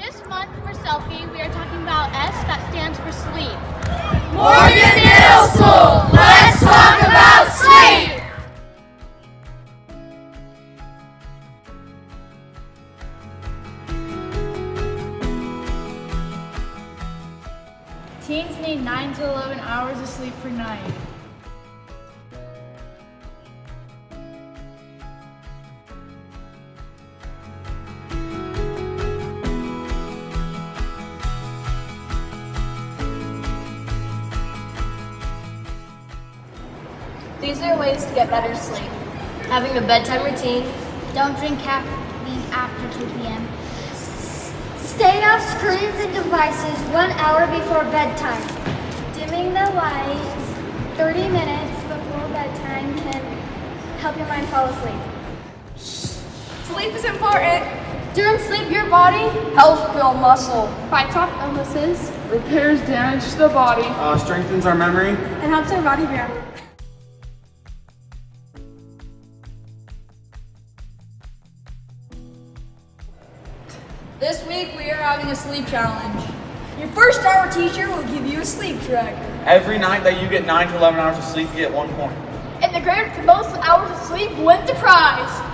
This month for Selfie, we are talking about S that stands for sleep. Morgan Middle School, let's talk about sleep! Teens need 9 to 11 hours of sleep per night. These are ways to get better sleep. Having a bedtime routine. Don't drink caffeine after 2 p.m. Stay off screens and devices one hour before bedtime. Dimming the lights 30 minutes before bedtime can help your mind fall asleep. Sleep is important. During sleep, your body Helps build muscle. Fights off illnesses, repairs damage to the body, Uh, strengthens our memory. And helps our body grow. This week we are having a sleep challenge. Your first hour teacher will give you a sleep tracker. Every night that you get 9 to 11 hours of sleep, you get one point. and the greater the most hours of sleep wins the prize. Let's Get some